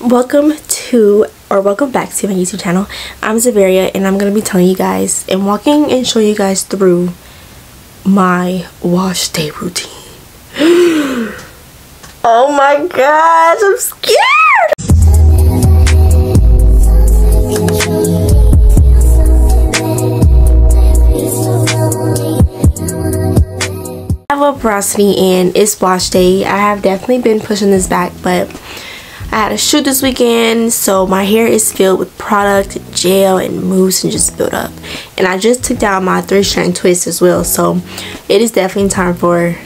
welcome to or welcome back to my youtube channel. I'm Xaveriya and i'm gonna be telling you guys and walking and showing you guys through my wash day routine. Oh my gosh i'm scared! I have a porosity and it's wash day. I have definitely been pushing this back but I had a shoot this weekend so my hair is filled with product, gel, and mousse and just built up. And I just took down my 3 strand twist as well so it is definitely time for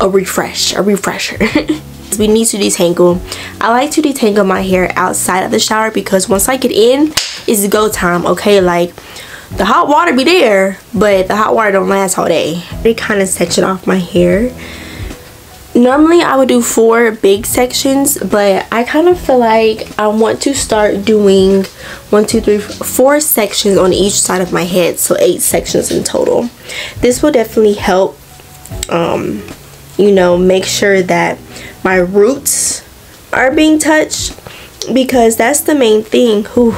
a refresh, a refresher. we need to detangle. I like to detangle my hair outside of the shower because once I get in, it's go time, okay? Like, the hot water be there, but the hot water don't last all day. They kind of section off my hair normally I would do four big sections but I kind of feel like I want to start doing one two three four sections on each side of my head so eight sections in total. This will definitely help um, you know make sure that my roots are being touched because that's the main thing who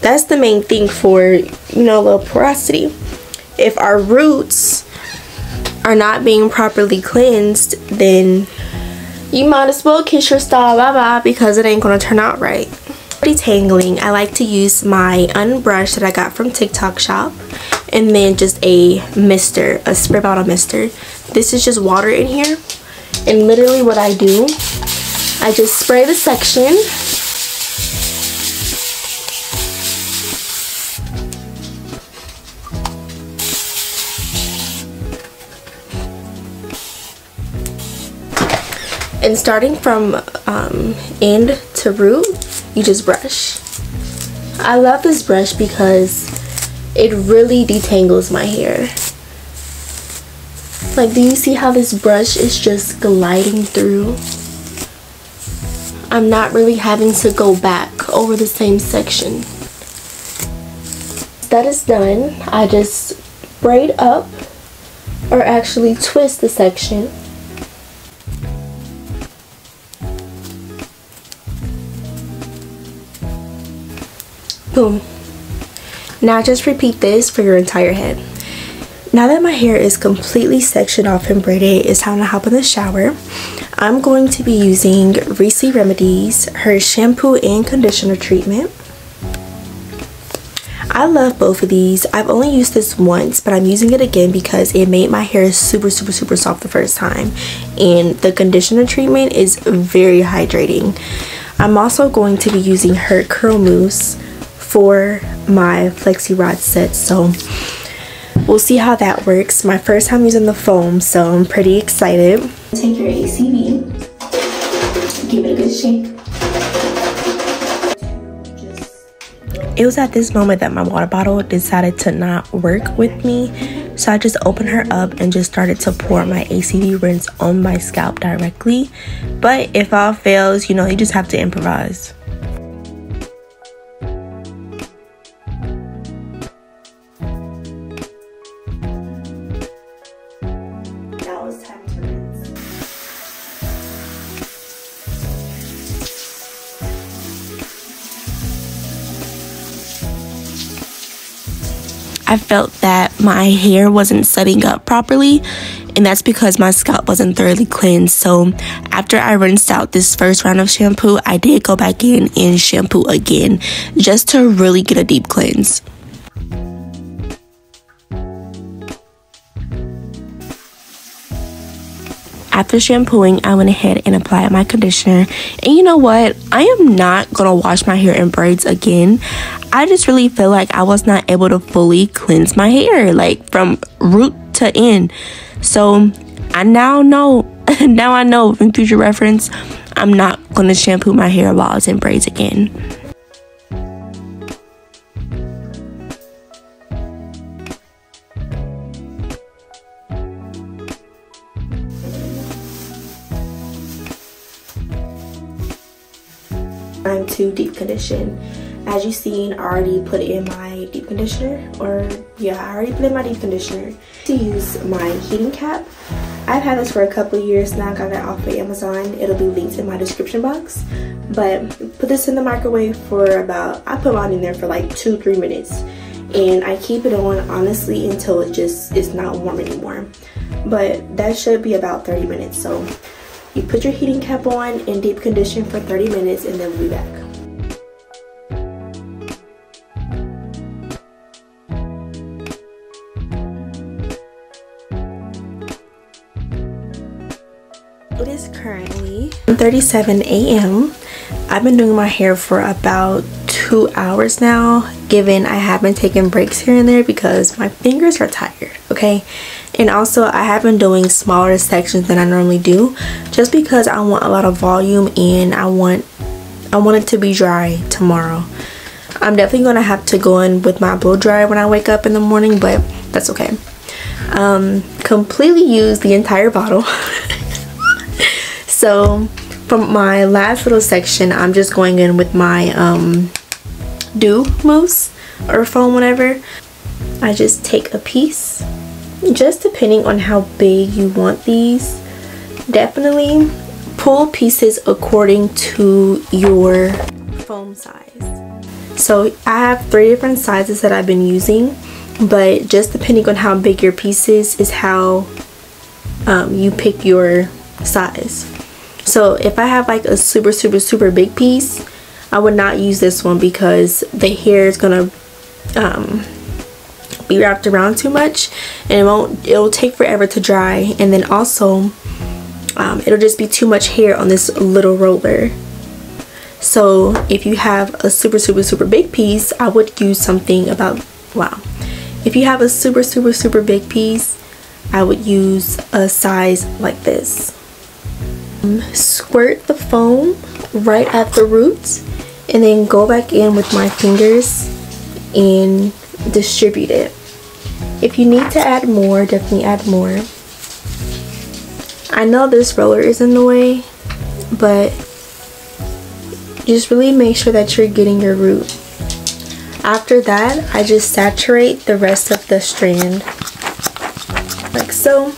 that's the main thing for you know little porosity. If our roots are not being properly cleansed, then you might as well kiss your style bye-bye because it ain't gonna turn out right. Detangling, I like to use my unbrush that I got from TikTok shop and then just a mister, a spray bottle mister. This is just water in here and literally what I do, I just spray the section and starting from um, end to root you just brush. I love this brush because it really detangles my hair. Like do you see how this brush is just gliding through? I'm not really having to go back over the same section. That is done. I just braid up or actually twist the section Boom. Now just repeat this for your entire head. Now that my hair is completely sectioned off and braided, it's time to hop in the shower. I'm going to be using Rece Remedies, her shampoo and conditioner treatment. I love both of these. I've only used this once, but I'm using it again because it made my hair super, super, super soft the first time. And the conditioner treatment is very hydrating. I'm also going to be using her Curl Mousse for my flexi rod set. So we'll see how that works. My first time using the foam so i'm pretty excited. Take your acv give it a good shake. It was at this moment that my water bottle decided to not work with me so I just opened her up and just started to pour my ACV rinse on my scalp directly. But if all fails, you know, you just have to improvise. I felt that my hair wasn't setting up properly and that's because my scalp wasn't thoroughly cleansed. So after I rinsed out this first round of shampoo, I did go back in and shampoo again just to really get a deep cleanse. After shampooing, I went ahead and applied my conditioner. And you know what? I am not going to wash my hair in braids again. I just really feel like I was not able to fully cleanse my hair, like from root to end. So I now know, now I know in future reference, I'm not going to shampoo my hair while it's in braids again. To deep condition. As you seen, I already put in my deep conditioner, or yeah, I already put in my deep conditioner. To use my heating cap, I've had this for a couple years now. I got it off of Amazon. It'll be linked in my description box. But put this in the microwave for about, I put mine in there for like two, three minutes. And I keep it on honestly until it just is not warm anymore. But that should be about 30 minutes. So you put your heating cap on and deep condition for 30 minutes and then we'll be back. 1.37 a.m. I've been doing my hair for about two hours now, given I haven't taken breaks here and there because my fingers are tired, okay? And also, I have been doing smaller sections than I normally do just because I want a lot of volume and I want, I want it to be dry tomorrow. I'm definitely going to have to go in with my blow dryer when I wake up in the morning, but that's okay. Um, completely used the entire bottle. so from my last little section I'm just going in with my um, Doux mousse or foam whatever. I just take a piece just depending on how big you want these. Definitely pull pieces according to your foam size. So I have three different sizes that I've been using but just depending on how big your piece is is how um, you pick your size so if I have like a super super super big piece I would not use this one because the hair is gonna um, be wrapped around too much and it won't it'll take forever to dry. And then also um, it'll just be too much hair on this little roller. So if you have a super super super big piece I would use something about wow. If you have a super super super big piece I would use a size like this Um, squirt the foam right at the roots and then go back in with my fingers and distribute it. If you need to add more definitely add more. I know this roller is in the way but just really make sure that you're getting your root. After that I just saturate the rest of the strand like so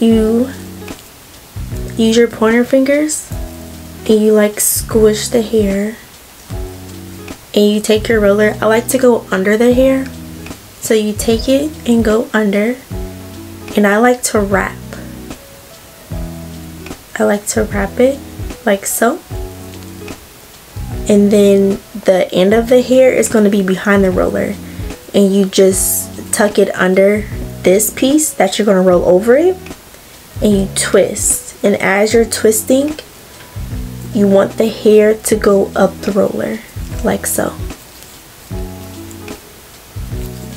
you use your pointer fingers and you like squish the hair and you take your roller. I like to go under the hair. So you take it and go under and I like to wrap. I like to wrap it like so. And then the end of the hair is going to be behind the roller and you just tuck it under this piece that you're going to roll over it and you twist. And as you're twisting you want the hair to go up the roller like so.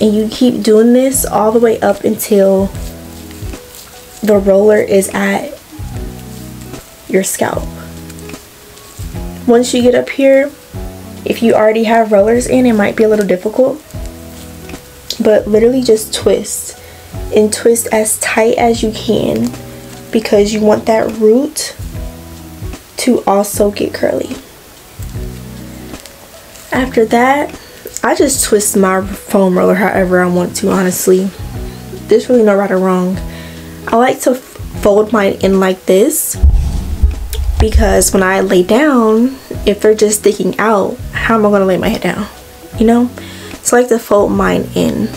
And you keep doing this all the way up until the roller is at your scalp. Once you get up here if you already have rollers in it might be a little difficult but literally just twist and twist as tight as you can because you want that root to also get curly. After that, I just twist my foam roller however I want to, honestly. There's really no right or wrong. I like to fold mine in like this because when I lay down, if they're just sticking out, how am I going to lay my head down? You know? So I like to fold mine in.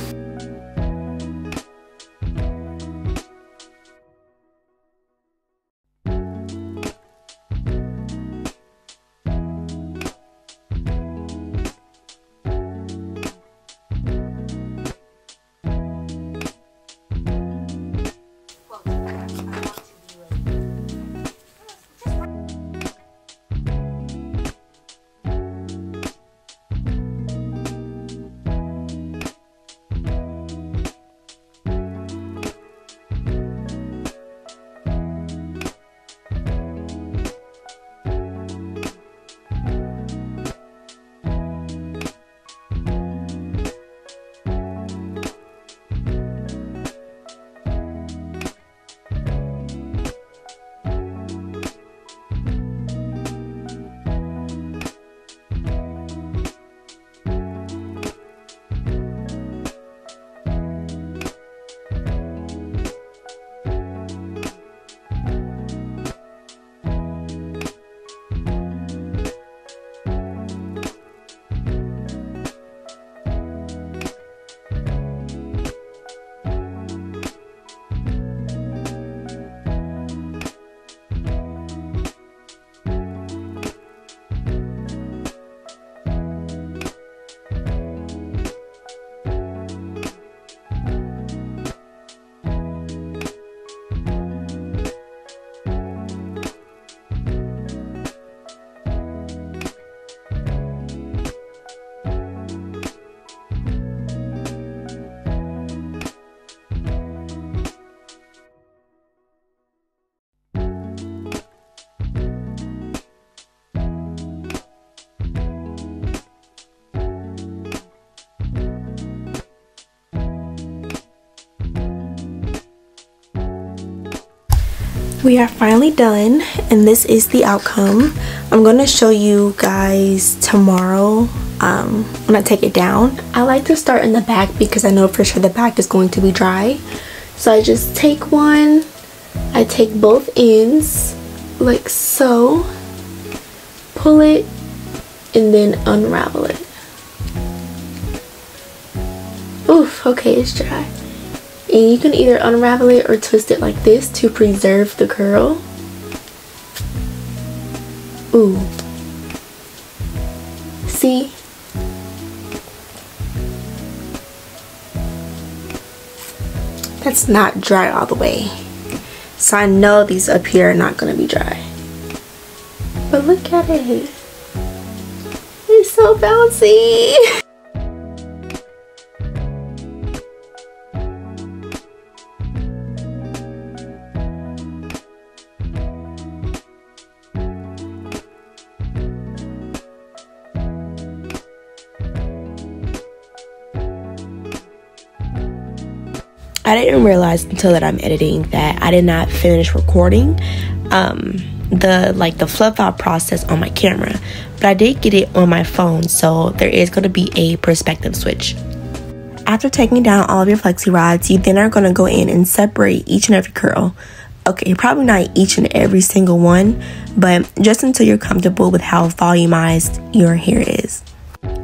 We are finally done and this is the outcome. I'm going to show you guys tomorrow um, when i take it down. I like to start in the back because i know for sure the back is going to be dry. So i just take one i take both ends like so pull it and then unravel it. Oof okay it's dry and you can either unravel it or twist it like this to preserve the curl. Ooh. See? That's not dry all the way. So I know these up here are not going to be dry. But look at it. It's so bouncy I didn't realize until that I'm editing that I did not finish recording um, the like the fluff out process on my camera, but I did get it on my phone, so there is going to be a perspective switch. After taking down all of your flexi rods, you then are going to go in and separate each and every curl. Okay, probably not each and every single one, but just until you're comfortable with how volumized your hair is.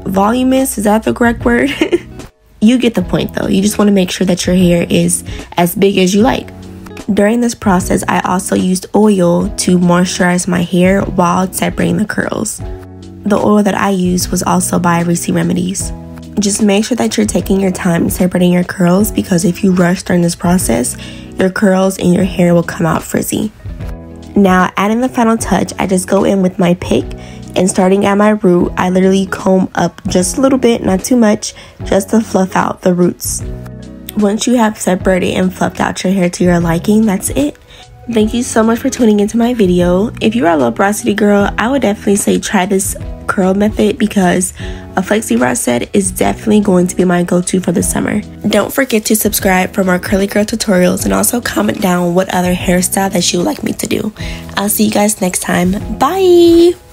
Voluminous, is that the correct word? You get the point though. You just want to make sure that your hair is as big as you like. During this process, I also used oil to moisturize my hair while separating the curls. The oil that I used was also by Rece Remedies. Just make sure that you're taking your time separating your curls because if you rush during this process, your curls and your hair will come out frizzy. Now, adding the final touch, I just go in with my pick and starting at my root, I literally comb up just a little bit, not too much, just to fluff out the roots. Once you have separated and fluffed out your hair to your liking, that's it. Thank you so much for tuning into my video. If you are a low porosity girl, I would definitely say try this curl method because a flexi rod set is definitely going to be my go-to for the summer. Don't forget to subscribe for more curly girl tutorials and also comment down what other hairstyle that you would like me to do. I'll see you guys next time. Bye!